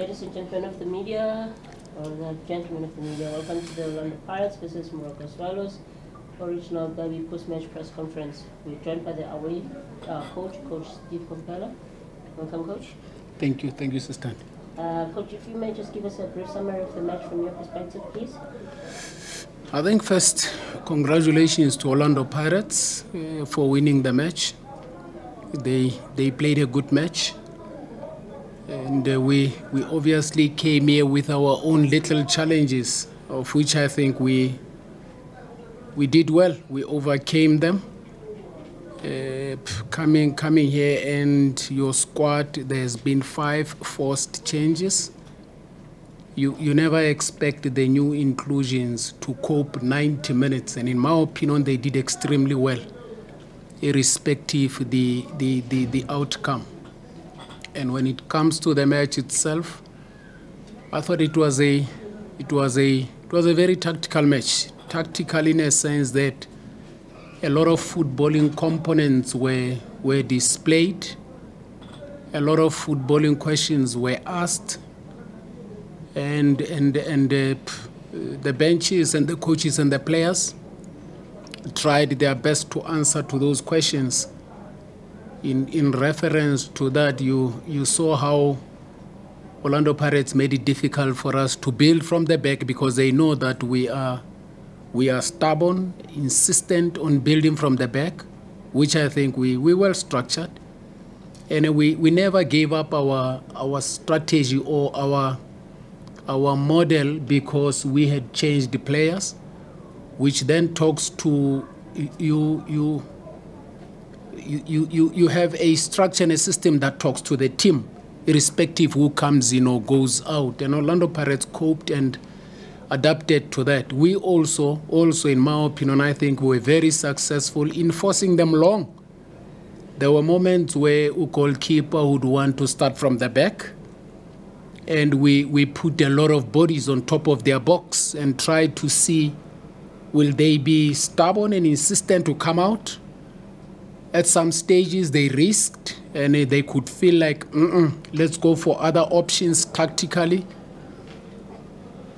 Ladies and gentlemen of the media, or the gentlemen of the media, welcome to the Orlando Pirates versus Moroka Swallows original Derby post-match press conference. We're joined by the away uh, coach, Coach Steve Komphela. Welcome, Coach. Thank you. Thank you, Sister. Uh, coach, if you may just give us a brief summary of the match from your perspective, please. I think first, congratulations to Orlando Pirates uh, for winning the match. They they played a good match, and uh, we we obviously came here with our own little challenges, of which I think we we did well. We overcame them. Uh, coming coming here and your squad, there's been five forced changes. You you never expect the new inclusions to cope 90 minutes, and in my opinion, they did extremely well, irrespective the the the, the outcome. And when it comes to the match itself, I thought it was a it was a it was a very tactical match. Tactical in a sense that a lot of footballing components were, were displayed, a lot of footballing questions were asked, and, and, and uh, the benches and the coaches and the players tried their best to answer to those questions. In, in reference to that, you, you saw how Orlando Pirates made it difficult for us to build from the back because they know that we are we are stubborn, insistent on building from the back, which I think we, we well structured. And we, we never gave up our, our strategy or our, our model because we had changed the players, which then talks to you, you, you, you, you have a structure and a system that talks to the team, irrespective who comes in or goes out. And Orlando Pirates coped and adapted to that. We also, also in my opinion, I think we were very successful in forcing them long. There were moments where a goalkeeper would want to start from the back, and we, we put a lot of bodies on top of their box and tried to see will they be stubborn and insistent to come out. At some stages, they risked and they could feel like, let's go for other options tactically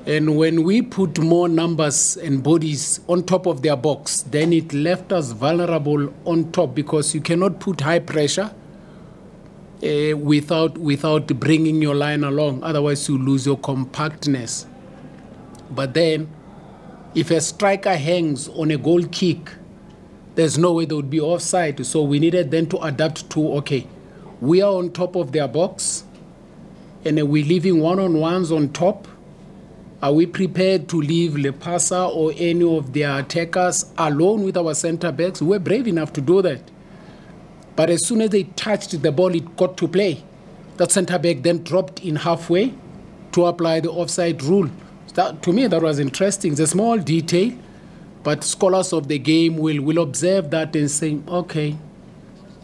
and when we put more numbers and bodies on top of their box, then it left us vulnerable on top because you cannot put high pressure uh, without, without bringing your line along. Otherwise, you lose your compactness. But then, if a striker hangs on a goal kick, there's no way they would be offside. So we needed then to adapt to okay, we are on top of their box, and we're leaving one on ones on top are we prepared to leave Lepasa or any of their attackers alone with our centre backs? We were brave enough to do that. But as soon as they touched the ball, it got to play. That centre back then dropped in halfway to apply the offside rule. That, to me, that was interesting. It's a small detail, but scholars of the game will, will observe that and say, okay,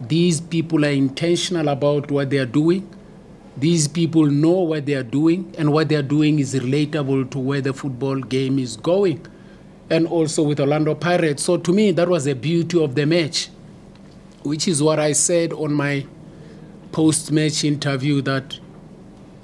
these people are intentional about what they are doing. These people know what they are doing, and what they are doing is relatable to where the football game is going, and also with Orlando Pirates. So to me, that was the beauty of the match, which is what I said on my post-match interview that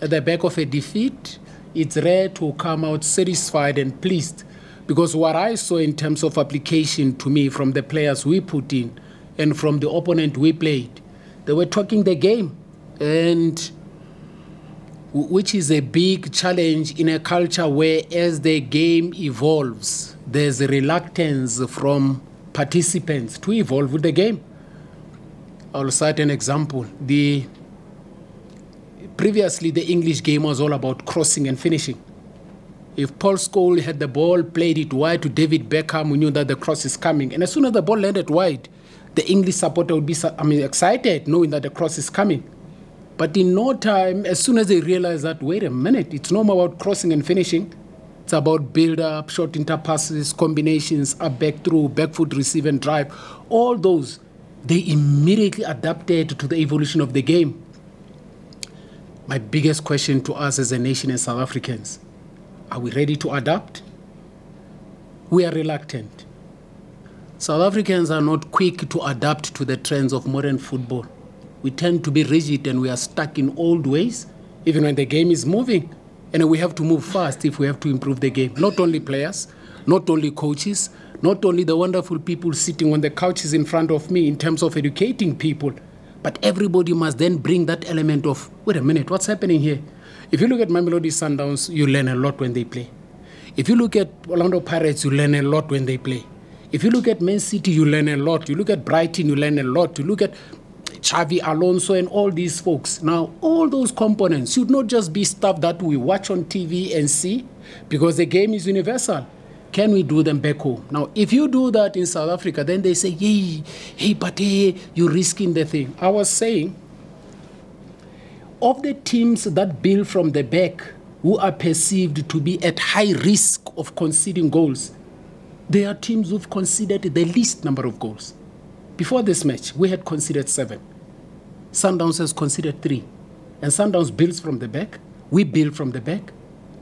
at the back of a defeat, it's rare to come out satisfied and pleased because what I saw in terms of application to me from the players we put in and from the opponent we played, they were talking the game and which is a big challenge in a culture where, as the game evolves, there's a reluctance from participants to evolve with the game. I'll cite an example. The previously the English game was all about crossing and finishing. If Paul Scholes had the ball, played it wide to David Beckham, we knew that the cross is coming. And as soon as the ball landed wide, the English supporter would be I mean, excited knowing that the cross is coming. But in no time, as soon as they realize that, wait a minute, it's not about crossing and finishing. It's about build up, short interpasses, combinations, up back through, back foot receive and drive. All those, they immediately adapted to the evolution of the game. My biggest question to us as a nation as South Africans are we ready to adapt? We are reluctant. South Africans are not quick to adapt to the trends of modern football we tend to be rigid and we are stuck in old ways even when the game is moving. And we have to move fast if we have to improve the game. Not only players, not only coaches, not only the wonderful people sitting on the couches in front of me in terms of educating people, but everybody must then bring that element of wait a minute, what's happening here? If you look at Mamelodi Sundowns, you learn a lot when they play. If you look at Orlando Pirates, you learn a lot when they play. If you look at Man City, you learn a lot. You look at Brighton, you learn a lot. You look at Xabi Alonso and all these folks. Now, all those components should not just be stuff that we watch on TV and see, because the game is universal. Can we do them back home? Now, if you do that in South Africa, then they say, hey, hey, but hey, you're risking the thing. I was saying, of the teams that build from the back, who are perceived to be at high risk of conceding goals, there are teams who've conceded the least number of goals. Before this match, we had conceded seven. Sundowns has conceded three. And Sundowns builds from the back. We build from the back.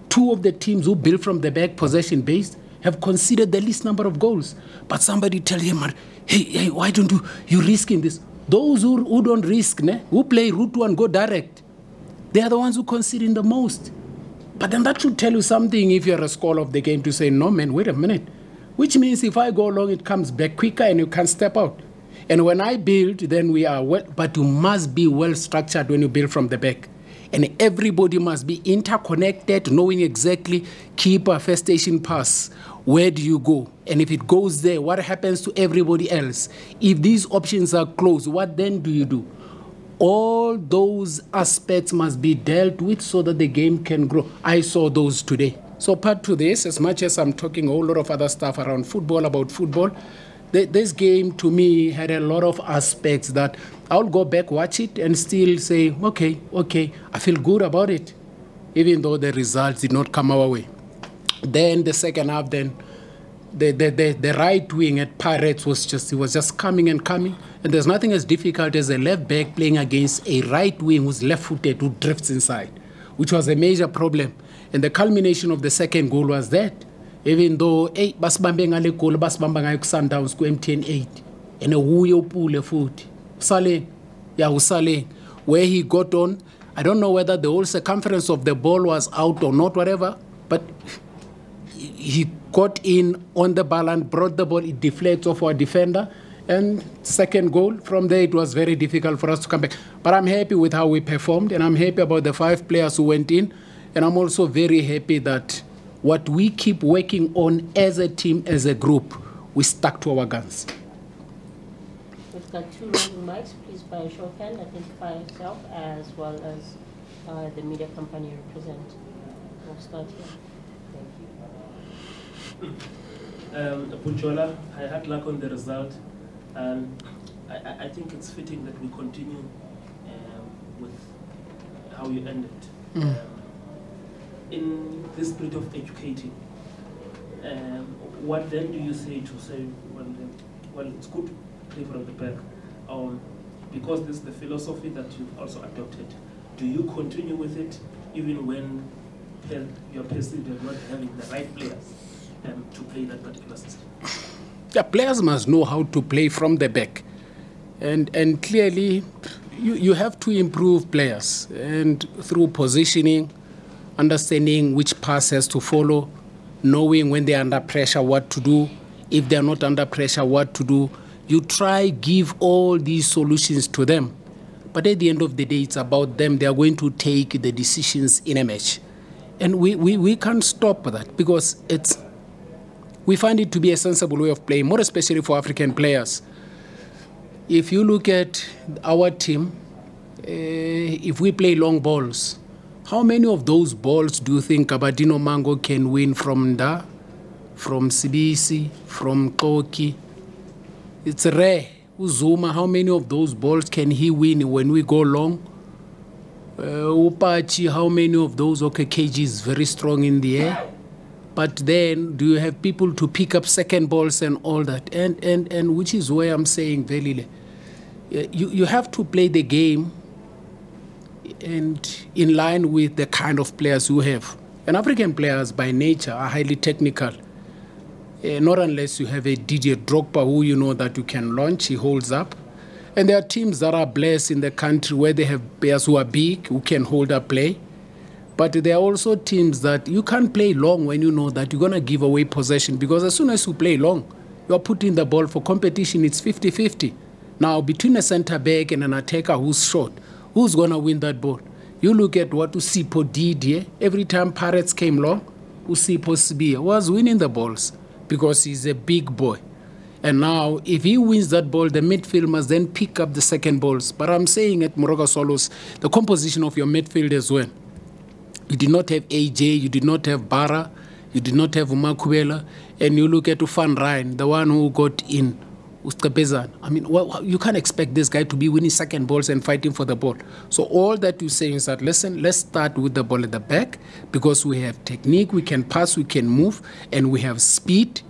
Two of the teams who build from the back, possession based, have conceded the least number of goals. But somebody tell him, hey, hey, why don't you, you risk in this? Those who, who don't risk, ne, who play route one, go direct, they are the ones who concede in the most. But then that should tell you something if you're a scholar of the game to say, no, man, wait a minute. Which means if I go along, it comes back quicker and you can step out. And when I build, then we are well, but you must be well structured when you build from the back. And everybody must be interconnected, knowing exactly keep a first station pass. Where do you go? And if it goes there, what happens to everybody else? If these options are closed, what then do you do? All those aspects must be dealt with so that the game can grow. I saw those today. So, part to this, as much as I'm talking a whole lot of other stuff around football, about football, this game to me had a lot of aspects that I'll go back, watch it, and still say, okay, okay, I feel good about it, even though the results did not come our way. Then the second half, then the, the, the, the right wing at Pirates was just, it was just coming and coming. And there's nothing as difficult as a left back playing against a right wing who's left footed who drifts inside, which was a major problem. And the culmination of the second goal was that even though hey basibambe ngale goal basibamba ngayo ku-sundowns ku-mtn 8 and wuye upule futhi usaleng yeah usaleng where he got on i don't know whether the whole circumference of the ball was out or not whatever but he got in on the ball and brought the ball it deflects off our defender and second goal from there it was very difficult for us to come back but i'm happy with how we performed and i'm happy about the five players who went in and i'm also very happy that what we keep working on as a team, as a group, we stuck to our guns. We've got two mics. Please, by show hand, identify yourself as well as uh, the media company you represent. We'll start here. Um, I had luck on the result, and I, I think it's fitting that we continue um, with how you ended. Mm. Um, in the spirit of educating, um, what then do you say to say, well, well it's good to play from the back, um, because this is the philosophy that you've also adopted. Do you continue with it even when you're perceived as not having the right players um, to play that particular system? Yeah, players must know how to play from the back. And, and clearly, you, you have to improve players and through positioning, understanding which pass has to follow, knowing when they're under pressure what to do, if they're not under pressure what to do. You try give all these solutions to them. But at the end of the day, it's about them. They are going to take the decisions in a match. And we, we, we can't stop that because it's we find it to be a sensible way of playing, more especially for African players. If you look at our team, uh, if we play long balls, how many of those balls do you think Abadino Mango can win from Da, from Sibisi, from Xoki? It's rare. Uzuma, how many of those balls can he win when we go long? Uh, Upachi, how many of those? Okay, KG is very strong in the air. But then, do you have people to pick up second balls and all that? And, and, and which is where I'm saying, Velile, you, you have to play the game and in line with the kind of players you have. And African players by nature are highly technical. Uh, not unless you have a Didier Drogba who you know that you can launch, he holds up. And there are teams that are blessed in the country where they have players who are big, who can hold up play. But there are also teams that you can't play long when you know that you're going to give away possession because as soon as you play long, you are putting the ball for competition, it's 50 50. Now, between a centre back and an attacker who's short, who's going to win that ball? You look at what Usipo did here. Every time Pirates came long, Usipo Sibia was winning the balls because he's a big boy. And now, if he wins that ball, the midfield must then pick up the second balls. But I'm saying at Moroka Swallows, the composition of your midfield as well. You did not have AJ, you did not have Bara, you did not have Umakubela, and you look at Ufan Ryan, the one who got in, Ustabezan. I mean, well, you can't expect this guy to be winning second balls and fighting for the ball. So all that you say is that, listen, let's start with the ball at the back because we have technique, we can pass, we can move, and we have speed.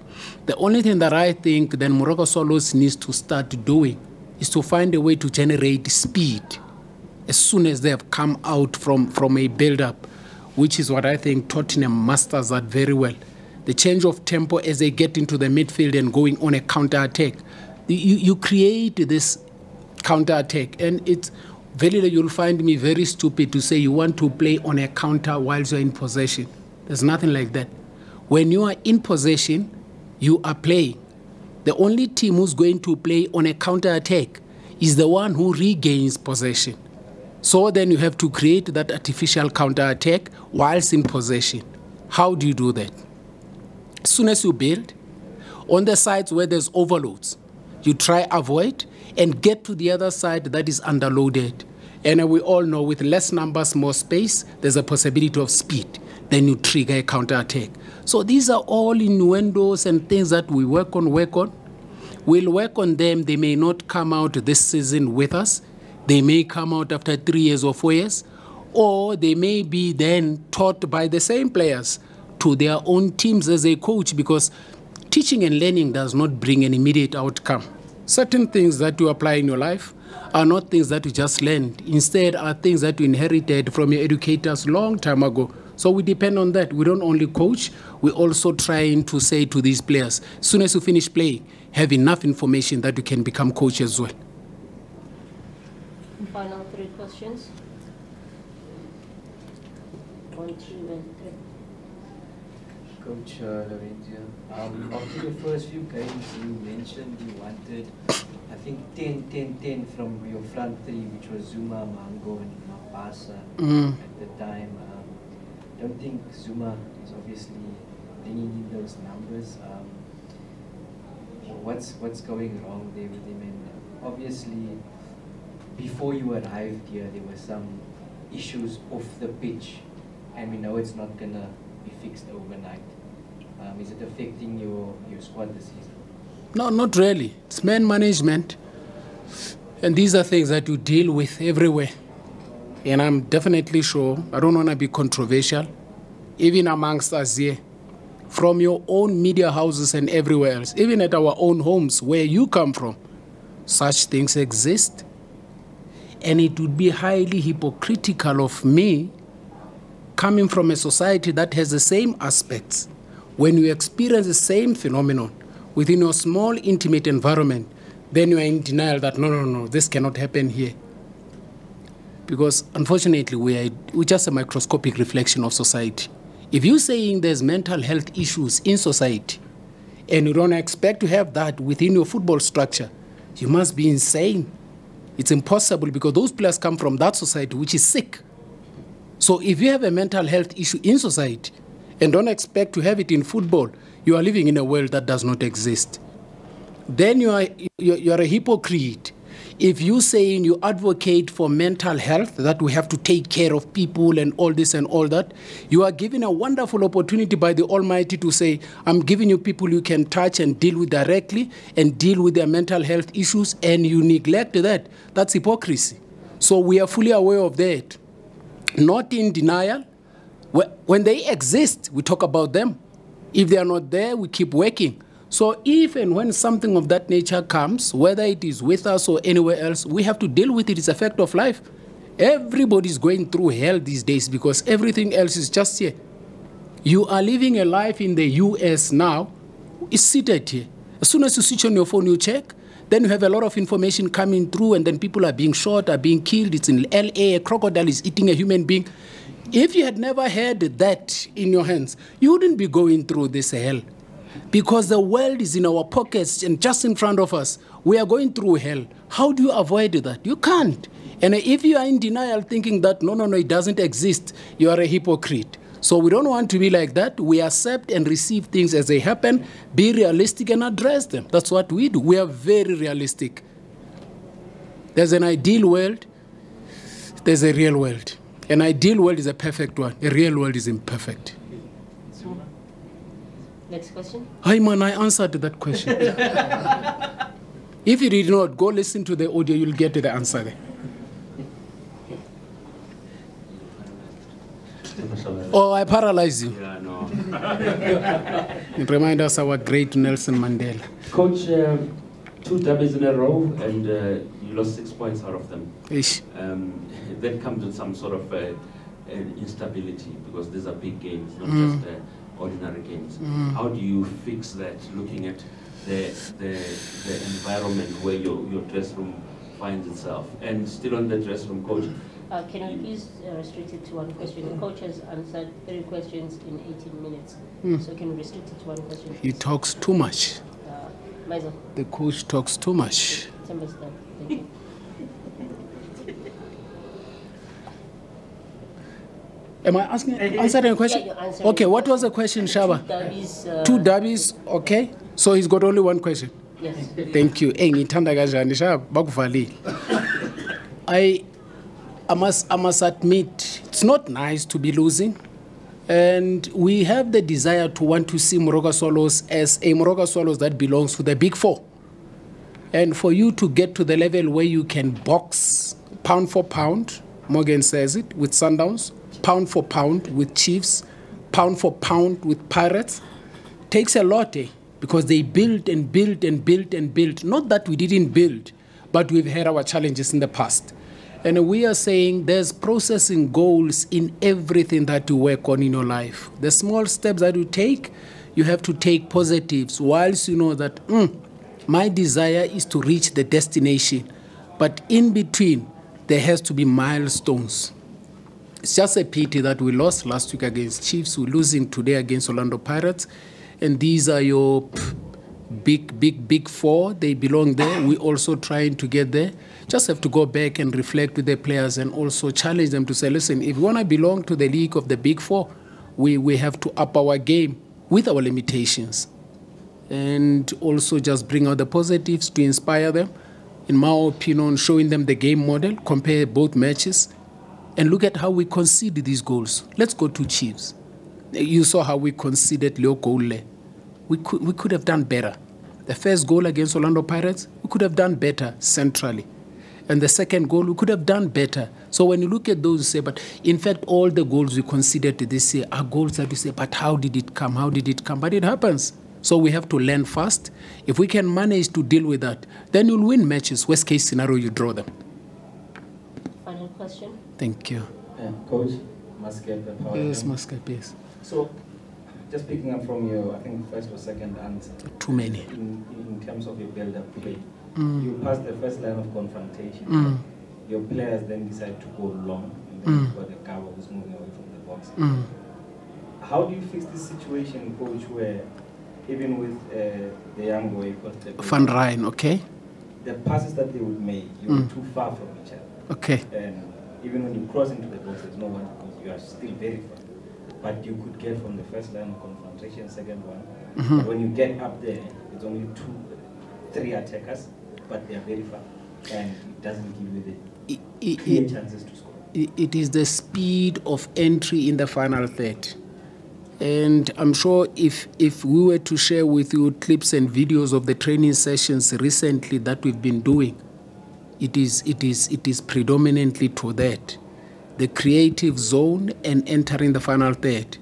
The only thing that I think then Moroka Swallows needs to start doing is to find a way to generate speed as soon as they have come out from, from a build-up which is what I think Tottenham masters that very well. The change of tempo as they get into the midfield and going on a counter attack. You, you create this counter attack, and it's very you'll find me very stupid to say you want to play on a counter whilst you're in possession. There's nothing like that. When you are in possession, you are playing. The only team who's going to play on a counter attack is the one who regains possession. So then you have to create that artificial counter attack whilst in possession. How do you do that? As soon as you build, on the sides where there's overloads, you try avoid and get to the other side that is underloaded. And we all know with less numbers, more space, there's a possibility of speed. Then you trigger a counter attack. So these are all innuendos and things that we work on, work on. We'll work on them. They may not come out this season with us. They may come out after three years or four years, or they may be then taught by the same players to their own teams as a coach because teaching and learning does not bring an immediate outcome. Certain things that you apply in your life are not things that you just learned. Instead, are things that you inherited from your educators long time ago. So we depend on that. We don't only coach, we also trying to say to these players, as soon as you finish playing, have enough information that you can become coach as well. Final three questions. One, two, and three. Coach uh, Lorenzo, um, after the first few games, you mentioned you wanted, I think, 10 10 10 from your front three, which was Zuma, Mango, and Mapasa Mm. at the time. Um, don't think Zuma is obviously bringing in those numbers. Um, what's what's going wrong there with him? And obviously, before you arrived here, there were some issues off the pitch, and we know it's not gonna be fixed overnight. Um, is it affecting your, your squad this season? No, not really. It's man management. And these are things that you deal with everywhere. And I'm definitely sure, I don't want to be controversial, even amongst us here, from your own media houses and everywhere else, even at our own homes where you come from, such things exist. And it would be highly hypocritical of me coming from a society that has the same aspects, when you experience the same phenomenon within your small, intimate environment, then you are in denial that no, no, no, this cannot happen here. Because unfortunately, we are we're just a microscopic reflection of society. If you're saying there's mental health issues in society, and you don't expect to have that within your football structure, you must be insane. It's impossible because those players come from that society which is sick. So if you have a mental health issue in society and don't expect to have it in football, you are living in a world that does not exist. Then you are, you are a hypocrite. If you saying you advocate for mental health, that we have to take care of people and all this and all that, you are given a wonderful opportunity by the Almighty to say, I'm giving you people you can touch and deal with directly and deal with their mental health issues, and you neglect that. That's hypocrisy. So we are fully aware of that not in denial. When they exist, we talk about them. If they are not there, we keep working. So if and when something of that nature comes, whether it is with us or anywhere else, we have to deal with it. It's a fact of life. Everybody's going through hell these days because everything else is just here. You are living a life in the US now, it's seated here. As soon as you switch on your phone, you check, then you have a lot of information coming through, and then people are being shot, are being killed. It's in LA, a crocodile is eating a human being. If you had never had that in your hands, you wouldn't be going through this hell. Because the world is in our pockets and just in front of us. We are going through hell. How do you avoid that? You can't. And if you are in denial thinking that, no, no, no, it doesn't exist, you are a hypocrite. So we don't want to be like that. We accept and receive things as they happen, be realistic and address them. That's what we do. We are very realistic. There's an ideal world, there's a real world. An ideal world is a perfect one, a real world is imperfect. Let's move on. Next question. Hi, man, I answered that question. if you did not, go listen to the audio, you'll get to the answer there. Oh, I paralyze you. Yeah, no. It reminds us our great Nelson Mandela. Coach, um, two derbies in a row, and uh, you lost six points out of them. Ish. Um, that comes with some sort of uh, uh, instability because these are big games, not Mm. just uh, ordinary games. Mm. How do you fix that? Looking at the the, the environment where your, your dress room finds itself, and still on the dress room, coach. Uh, can you please uh, restrict it to one question? The coach has answered three questions in 18 minutes. Hmm. So can you restrict it to one question? He talks too much. Uh, The coach talks too much. Thank you. Am I asking, answering a question? Yeah, answering Okay, what was the question. Shaba? Two derbies, uh, Two derbies, okay. So he's got only one question. Yes. Thank you. Eh, ngithanda kanjani Shaba? Bakuvalile. I I must I must admit it's not nice to be losing. And we have the desire to want to see Moroka Swallows as a Moroka Swallows that belongs to the big four. And for you to get to the level where you can box pound for pound, Morgan says it, with Sundowns, pound for pound with Chiefs, pound for pound with Pirates, takes a lot, eh? Because they built and built and built and built. Not that we didn't build, but we've had our challenges in the past. And we are saying there's processing goals in everything that you work on in your life. The small steps that you take, you have to take positives, whilst you know that "Mm, my desire is to reach the destination. But in between, there has to be milestones. It's just a pity that we lost last week against Chiefs. We're losing today against Orlando Pirates. And these are your big, big, big four. They belong there. We're also trying to get there. Just have to go back and reflect with the players and also challenge them to say, listen, if you want to belong to the league of the big four, we, we have to up our game with our limitations and also just bring out the positives to inspire them. In my opinion, showing them the game model, compare both matches, and look at how we concede these goals. Let's go to Chiefs. You saw how we conceded Leo Goule. We could, we could have done better. The first goal against Orlando Pirates, we could have done better centrally. And the second goal, we could have done better. So when you look at those, you say, but in fact, all the goals we conceded this year are goals that you say, but how did it come? How did it come? But it happens. So we have to learn fast. If we can manage to deal with that, then you'll win matches. Worst case scenario, you draw them. Final question. Thank you. Yeah, Coach, Power Yes. Muscat, yes. So, just picking up from your, I think, first or second answer, Too many. in, in terms of your build-up play, Mm. you pass the first line of confrontation. Mm. Your players then decide to go long, and then Mm. you've got the cover who's moving away from the box. Mm. How do you fix this situation, Coach, where even with uh, the young boy, you got the Van Rijn, okay? the passes that they would make, you're Mm. too far from each other. Okay. And even when you cross into the box, there's no one because you are still very far. But you could get from the first line of confrontation, second one. Mhm. But when you get up there, it's only two, three attackers, but they are very far. And it doesn't give you the I- I- clear chances to score. it is the speed of entry in the final third. And I'm sure if, if we were to share with you clips and videos of the training sessions recently that we've been doing, it is, it is, it is predominantly to that. The creative zone and entering the final third.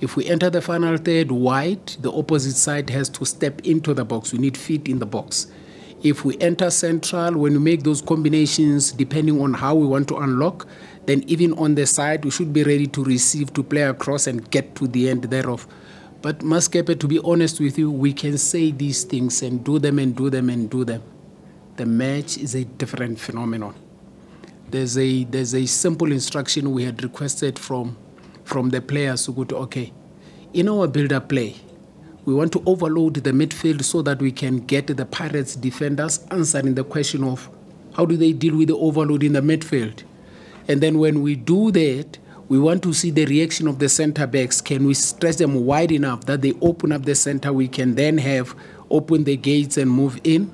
If we enter the final third wide, the opposite side has to step into the box. We need feet in the box. If we enter central, when we make those combinations, depending on how we want to unlock, then even on the side, we should be ready to receive, to play across, and get to the end thereof. But Maskepe, to be honest with you, we can say these things and do them and do them and do them. The match is a different phenomenon. There's a, there's a simple instruction we had requested from from the players to go to, okay in our build-up play we want to overload the midfield so that we can get the pirates defenders answering the question of how do they deal with the overload in the midfield. And then when we do that we want to see the reaction of the center backs. Can we stretch them wide enough that they open up the center? We can then have open the gates and move in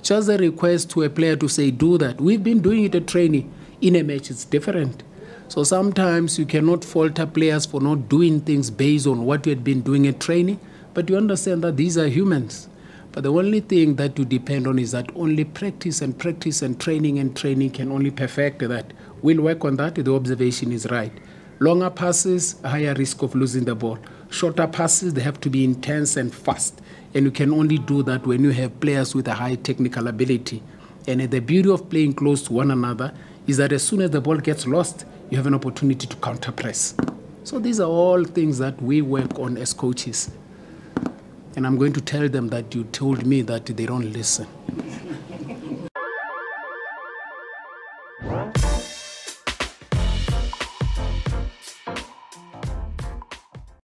just a request to a player to say do that. We've been doing it at training. In a match it's different. So sometimes you cannot falter players for not doing things based on what you had been doing at training but you understand that these are humans. But the only thing that you depend on is that only practice and practice and training and training can only perfect that. We'll work on that the observation is right. Longer passes higher risk of losing the ball. Shorter passes they have to be intense and fast and you can only do that when you have players with a high technical ability. And the beauty of playing close to one another is that as soon as the ball gets lost, you have an opportunity to counter press. So these are all things that we work on as coaches. And I'm going to tell them that you told me that they don't listen.